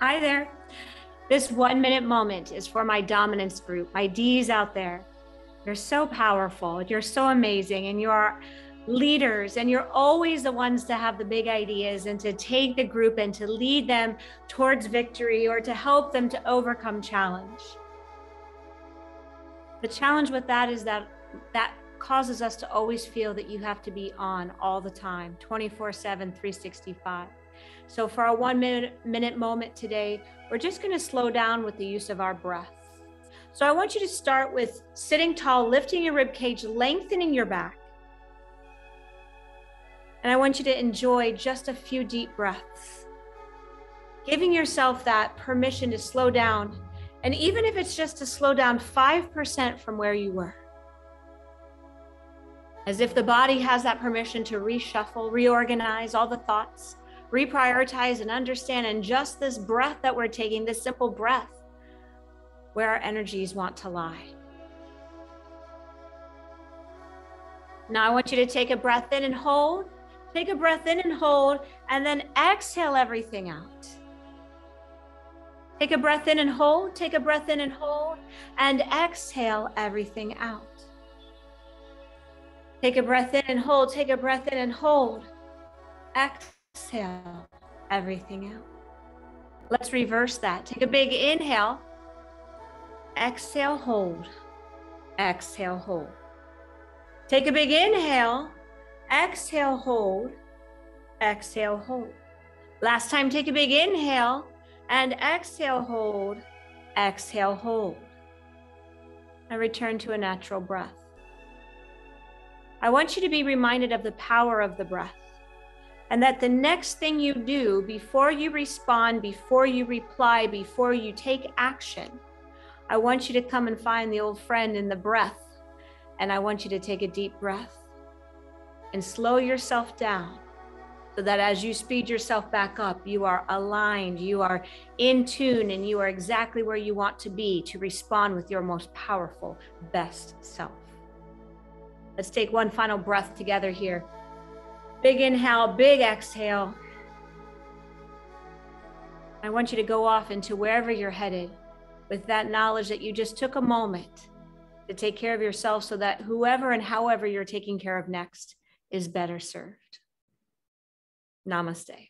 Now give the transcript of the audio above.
Hi there. This one minute moment is for my dominance group, my D's out there. You're so powerful. You're so amazing. And you're leaders. And you're always the ones to have the big ideas and to take the group and to lead them towards victory or to help them to overcome challenge. The challenge with that is that that causes us to always feel that you have to be on all the time, 24 7, 365. So, for our one minute, minute moment today, we're just going to slow down with the use of our breath. So, I want you to start with sitting tall, lifting your rib cage, lengthening your back. And I want you to enjoy just a few deep breaths, giving yourself that permission to slow down. And even if it's just to slow down 5% from where you were, as if the body has that permission to reshuffle, reorganize all the thoughts reprioritize and understand and just this breath that we're taking, this simple breath, where our energies want to lie. Now I want you to take a breath in and hold. Take a breath in and hold, and then exhale everything out. Take a breath in and hold, take a breath in and hold, and exhale everything out. Take a breath in and hold, take a breath in and hold. Exhale exhale everything out. Let's reverse that. Take a big inhale. Exhale, hold. Exhale, hold. Take a big inhale. Exhale, hold. Exhale, hold. Last time, take a big inhale and exhale, hold. Exhale, hold. And return to a natural breath. I want you to be reminded of the power of the breath and that the next thing you do before you respond, before you reply, before you take action, I want you to come and find the old friend in the breath. And I want you to take a deep breath and slow yourself down so that as you speed yourself back up, you are aligned, you are in tune, and you are exactly where you want to be to respond with your most powerful, best self. Let's take one final breath together here. Big inhale, big exhale. I want you to go off into wherever you're headed with that knowledge that you just took a moment to take care of yourself so that whoever and however you're taking care of next is better served. Namaste.